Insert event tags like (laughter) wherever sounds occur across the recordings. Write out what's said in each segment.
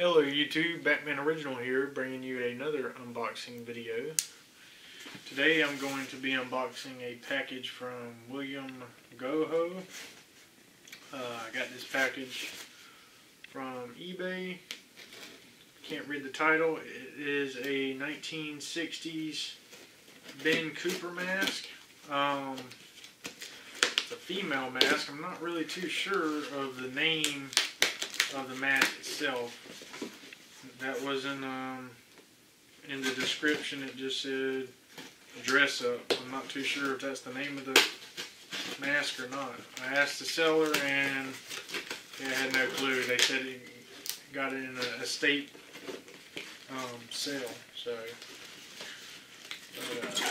Hello YouTube, Batman Original here, bringing you another unboxing video. Today I'm going to be unboxing a package from William Goho. Uh, I got this package from eBay. Can't read the title. It is a 1960s Ben Cooper mask. Um, it's a female mask. I'm not really too sure of the name of the mask itself. That wasn't um, in the description. It just said dress up. I'm not too sure if that's the name of the mask or not. I asked the seller and they had no clue. They said he got it in a estate um, sale. So but, uh,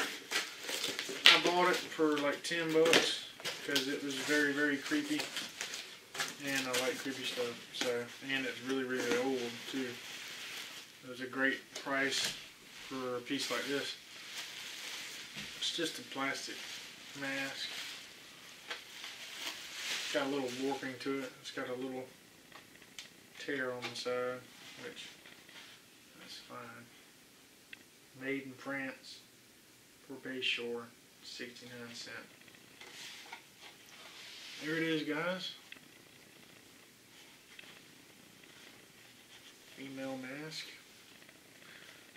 I bought it for like 10 bucks because it was very, very creepy. And I like creepy stuff. So, and it's really, really old too. It was a great price for a piece like this. It's just a plastic mask. It's got a little warping to it. It's got a little tear on the side, which that's fine. Made in France for Bayshore, 69 cent. There it is, guys. Female mask.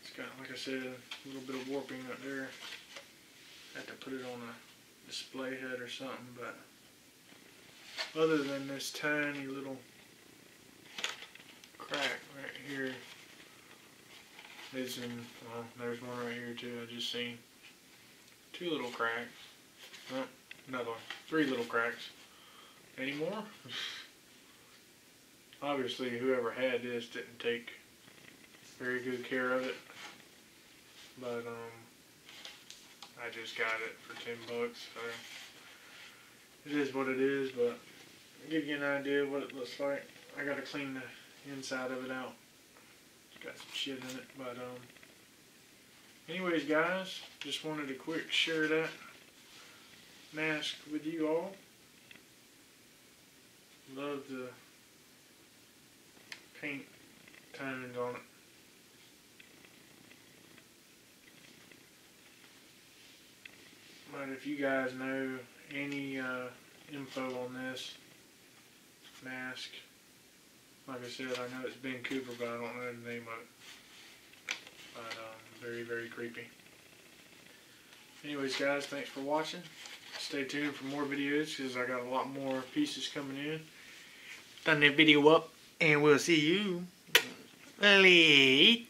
It's got, like I said, a little bit of warping up there. Have to put it on a display head or something, but other than this tiny little crack right here, is in, well, there's one right here too, I just seen. Two little cracks. Oh, another one. Three little cracks. Any more? (laughs) Obviously, whoever had this didn't take very good care of it. But, um, I just got it for 10 bucks. So it is what it is, but give you an idea of what it looks like. I gotta clean the inside of it out. It's got some shit in it, but, um, anyways, guys, just wanted to quick share that mask with you all. Love the paint timings on it. But if you guys know any uh, info on this mask, like I said, I know it's Ben Cooper, but I don't know the name of it. But um, very, very creepy. Anyways, guys, thanks for watching. Stay tuned for more videos because I got a lot more pieces coming in. Done the video up, and we'll see you later.